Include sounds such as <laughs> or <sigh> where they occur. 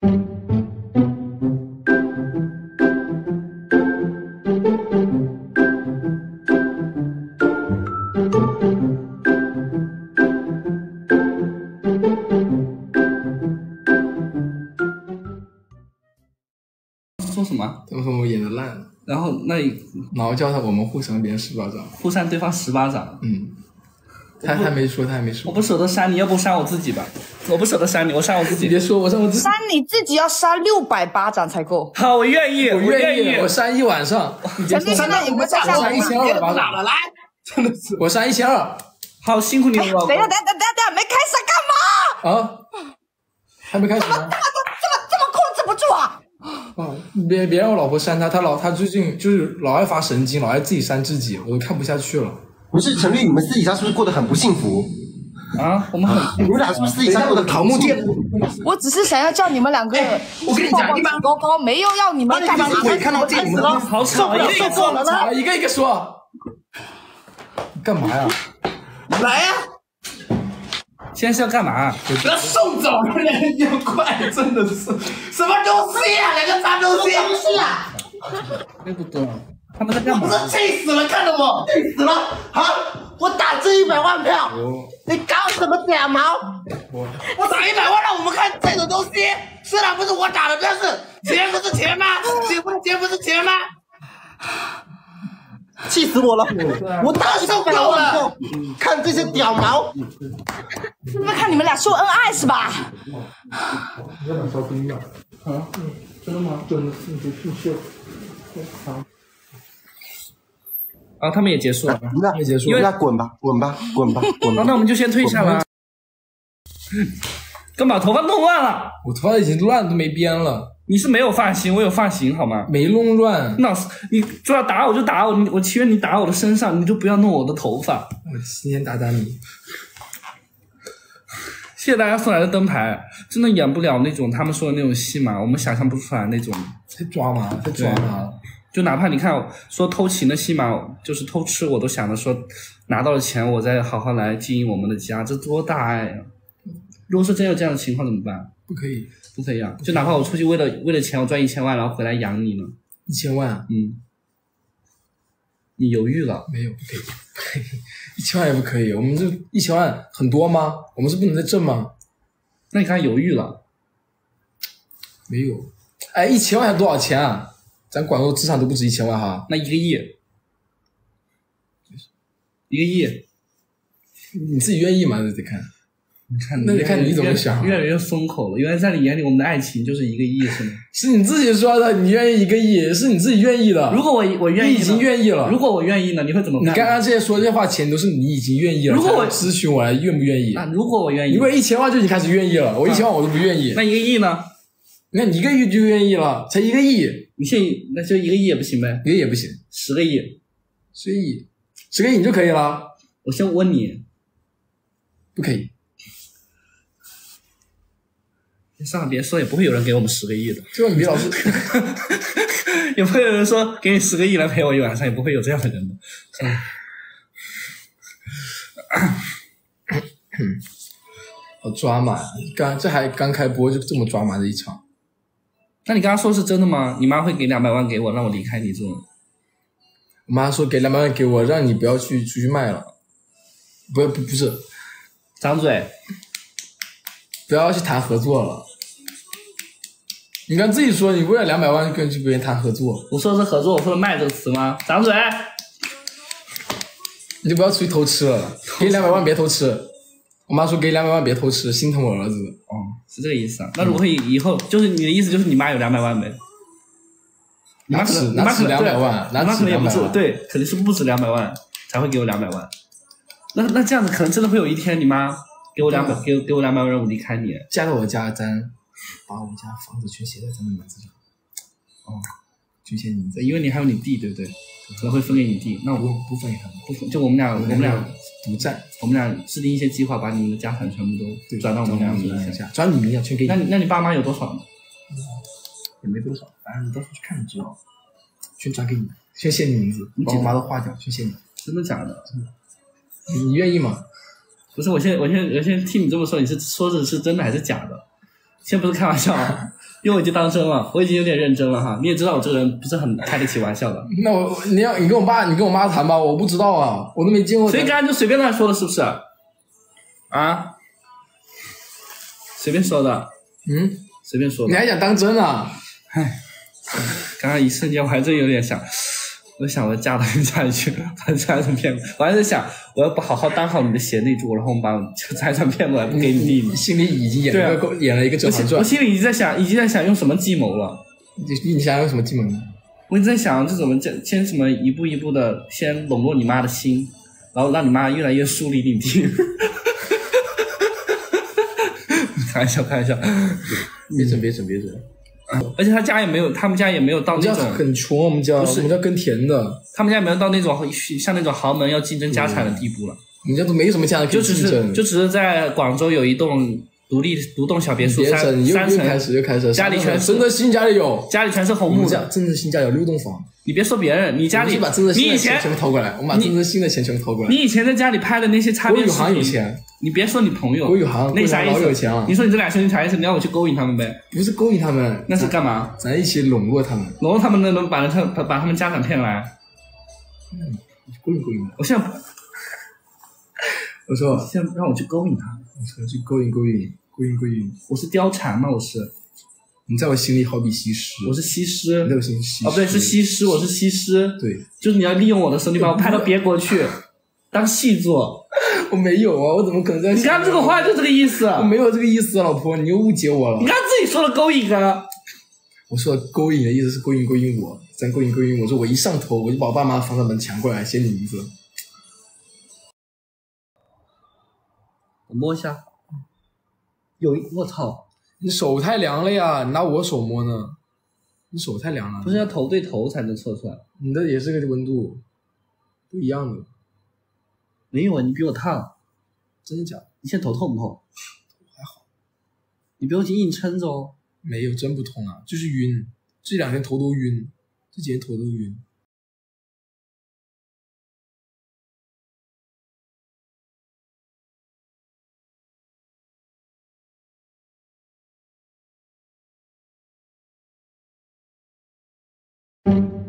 说什么？他们说我演的烂，然后那你然后叫他我们互扇别人十巴掌。互扇对方十巴掌，嗯，他还没说，他还没说。我不舍得删你，要不删我自己吧？我不舍得删你，我删我自己。你别说，我删我自己删，你自己要删六百巴掌才够。好，我愿意，我愿意，我删一晚上。你别说，现在你们在我扇一千二巴掌，来，<laughs> 真的是我删一千二好辛苦你了，等一下，等一下，等一下，等一下，没开始干嘛？啊，还没开始呢。这么这么控制不住啊？啊，你别别让我老婆删他，他老他最近就是老爱发神经，老爱自己删自己，我都看不下去了。不是陈律，你们私底下是不是过得很不幸福？啊，我们很你们俩是不是私底下过得桃木剑，我只是想要叫你们两个，我跟你讲一般高高，没有要你们干嘛？我看到这，你们好吵，一个一个说，啊，一个一个说。你干嘛呀？来呀！现在是要干嘛？要送走人要快，真的是什么东西呀？两个脏东西！东西啊！听不懂，他们在干嘛？我气死了，看到我气死了！好，我打这一百万票，你搞什么假毛？我打一百万让我们看这种东西，虽然不是我打的，但是钱不是钱吗？钱不是钱不是钱吗？气死我了！<laughs> 我大受够了，看这些屌毛！是不是看你们俩秀恩爱是吧？要买烧冰的。啊，嗯，真的吗？真的，你别去秀。好，啊，他们也结束了。那也结束了。那滚吧，滚吧，滚吧，<laughs> 滚吧！那那我们就先退下了。刚把 <laughs> 头发弄乱了，我头发已经乱都没边了，你是没有发型，我有发型好吗？没弄乱。那你就要打我就打我，你我祈愿你打我的身上，你就不要弄我的头发。我今天打打你。谢谢大家送来的灯牌，真的演不了那种他们说的那种戏码，我们想象不出来那种。太抓马了，太抓马了。就哪怕你看说偷情的戏码，就是偷吃，我都想着说拿到了钱，我再好好来经营我们的家，这多大爱呀、如果说真有这样的情况怎么办？不可以，不可以啊！就哪怕我出去为了为了钱，我赚一千万，然后回来养你呢？一千万嗯，你犹豫了，没有，不可以，不可以，一千万也不可以。我们这一千万很多吗？我们是不能再挣吗？那你刚才犹豫了，没有。哎，一千万才多少钱啊？咱广州资产都不止一千万哈。那一个亿，一个亿，你自己愿意吗？那得看。你看，那得看你怎么想越来越松口了。原来在你眼里，我们的爱情就是一个亿，是吗？是你自己说的，你愿意一个亿，是你自己愿意的。如果我我愿意，你已经愿意了。如果我愿意呢，你会怎么你？刚刚这些说这些话前都是你已经愿意了。如果我咨询我来愿不愿意？啊，如果我愿意，因为一千万就已经开始愿意了，我一千万我都不愿意。那一个亿呢？你看你一个亿就愿意了，才一个亿，你现那就一个亿也不行呗，一个亿也不行，十个亿，十个亿，十个亿你就可以了，我先问你，不可以。算了，别说，也不会有人给我们十个亿的，这个你老师，<laughs> 也不会有人说给你十个亿来陪我一晚上，也不会有这样的人的。算了好抓马呀！刚这还刚开播就这么抓马的一场，那你刚刚说是真的吗？你妈会给两百万给我，让我离开你这种？我妈说给两百万给我，让你不要去出去卖了，不不不是，张嘴，不要去谈合作了。你刚自己说你为了两百万跟别人谈合作，我说的是合作，我说的卖这个词吗？张嘴，你就不要出去偷吃了，给两百万别偷吃。我妈说给两百万别偷吃，心疼我儿子。哦，是这个意思啊。那如果以以后就是你的意思就是你妈有两百万呗？你妈可能，你哪止妈可能两百万，可能也不止？对，肯定是不止两百万才会给我两百万。那那这样子可能真的会有一天你妈给我两百，给我给我两百万让我离开你。嫁到我家，咱把我们家房子全写在咱的名字上。哦，全写你名字，因为你还有你弟，对不对？可能会分给你弟。那我不不分给他们，不分，就我们俩，我们俩，独占，我们俩制定一些计划，把你们的家产全部都转到我们俩名下。下，转你名下，全给你那。你那你爸妈有多少呢？也没多少，反正你到时候去看就知道。全转给你，全写你名字，把我妈都划掉，全写你。真的假的？真的你愿意吗？不是，我现在我现在我现在听你这么说，你是说的是真的还是假的？先不是开玩笑啊，因为我已经当真了，我已经有点认真了哈。你也知道我这个人不是很开得起玩笑的，那我你要你跟我爸你跟我妈谈吧，我不知道啊，我都没见过。所以刚才就随便乱说的，是不是？啊？随便说的，嗯，随便说的。你还想当真啊？唉 <laughs> 刚刚一瞬间我还真有点想，我想我嫁到你家里去，把财产骗。我还在想，我要不好好当好你的贤内助，然后我们把财产骗过来，不给你弟弟。心里已经演了一个、演了一个《甄我心嬛传我》，心里已经在想，已经在想用什么计谋了。你你想要用什么计谋呢？我一直在想，这怎么先先什么一步一步的先笼络你妈的心，然后让你妈越来越疏离你弟。<laughs> 开玩笑，开玩笑。别整别整别整，而且他家也没有，他们家也没有到那种，很穷，我们家不是我们家耕田的，他们家也没有到那种像那种豪门要竞争家产的地步了。我们家都没什么家产就只是。就只是在广州有一栋独立独栋小别墅，三又三又开始层，又开始，家里全是真的新家里有，家里全是红木的。真的新家有六栋房，你别说别人，你家里你以新的钱前全部掏过来，我们把你真的新的钱全部掏过来你。以前在家里拍的那些擦郭宇边视频，航有钱，你别说你朋友，郭宇航那啥意思？郭宇航老有钱啊你说你这俩兄弟啥意思？你让我去勾引他们呗？不是勾引他们，那是干嘛？咱一起笼络他们，笼络他们能能把他把把他们家长骗来？嗯勾引勾引。我现在 <laughs> 我说，现在让我去勾引他，我说去勾引勾引勾引勾引，我是貂蝉吗？我是你在我心里好比西施，我是西施你在我心里西。哦，不对，是西施，我是西施。对，就是你要利用我的时候，你把我派到别国去 <laughs> 当戏做。<laughs> 我没有啊，我怎么可能在？你刚刚这个话就这个意思，我没有这个意思啊，老婆，你又误解我了你。刚刚自己说的勾引啊。我说勾引的意思是勾引勾引我，咱勾引勾引我，说我一上头我就把我爸妈房产本抢过来写你名字。我摸一下，有一我操，你手太凉了呀，你拿我手摸呢？你手太凉了，不是要头对头才能测出来？你的也是个温度，不一样的，没有啊，你比我烫。真的假的？你现在头痛不痛？还好。你不用去硬撑着哦。没有，真不痛啊，就是晕，这两天头都晕，这几天头都晕。嗯